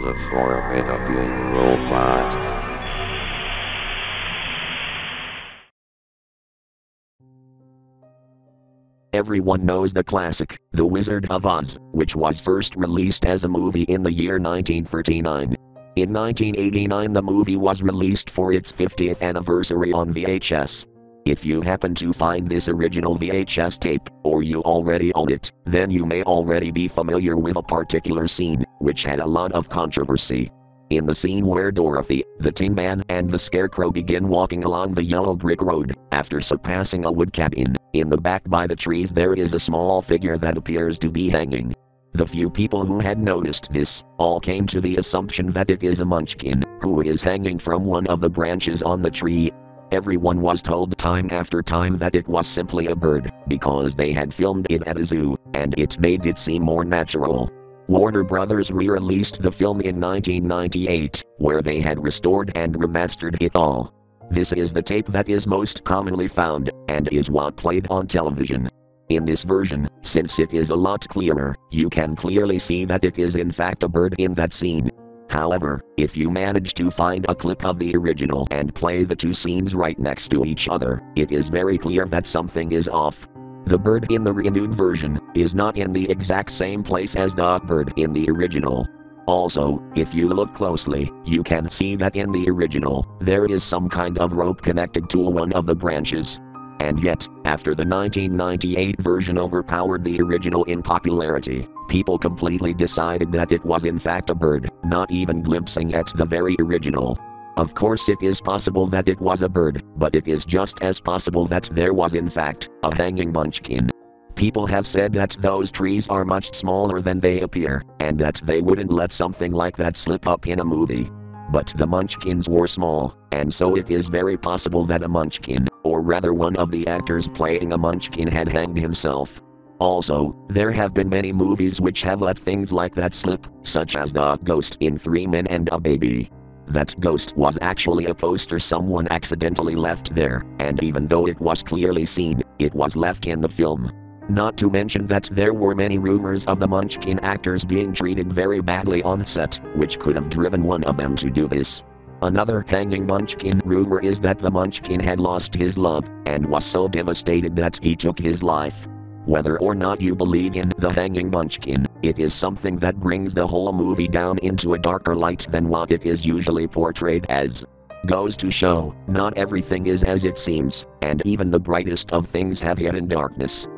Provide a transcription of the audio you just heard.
The Formidable Robot. Everyone knows the classic, The Wizard of Oz, which was first released as a movie in the year 1939. In 1989, the movie was released for its 50th anniversary on VHS. If you happen to find this original VHS tape, or you already own it, then you may already be familiar with a particular scene, which had a lot of controversy. In the scene where Dorothy, the Tin Man, and the Scarecrow begin walking along the yellow brick road, after surpassing a wood cabin, in the back by the trees there is a small figure that appears to be hanging. The few people who had noticed this all came to the assumption that it is a munchkin who is hanging from one of the branches on the tree. Everyone was told time after time that it was simply a bird because they had filmed it at a zoo and it made it seem more natural. Warner Brothers re released the film in 1998, where they had restored and remastered it all. This is the tape that is most commonly found, and is what played on television. In this version, since it is a lot clearer, you can clearly see that it is in fact a bird in that scene. However, if you manage to find a clip of the original and play the two scenes right next to each other, it is very clear that something is off. The bird in the renewed version is not in the exact same place as the bird in the original. Also, if you look closely, you can see that in the original, there is some kind of rope connected to one of the branches. And yet, after the 1998 version overpowered the original in popularity, people completely decided that it was in fact a bird, not even glimpsing at the very original. Of course, it is possible that it was a bird, but it is just as possible that there was in fact a hanging munchkin. People have said that those trees are much smaller than they appear, and that they wouldn't let something like that slip up in a movie. But the munchkins were small, and so it is very possible that a munchkin, or rather one of the actors playing a munchkin, had hanged himself. Also, there have been many movies which have let things like that slip, such as The Ghost in Three Men and a Baby. That ghost was actually a poster someone accidentally left there, and even though it was clearly seen, it was left in the film. Not to mention that there were many rumors of the Munchkin actors being treated very badly on set, which could have driven one of them to do this. Another hanging Munchkin rumor is that the Munchkin had lost his love, and was so devastated that he took his life. Whether or not you believe in the hanging Munchkin, it is something that brings the whole movie down into a darker light than what it is usually portrayed as. Goes to show, not everything is as it seems, and even the brightest of things have hidden darkness.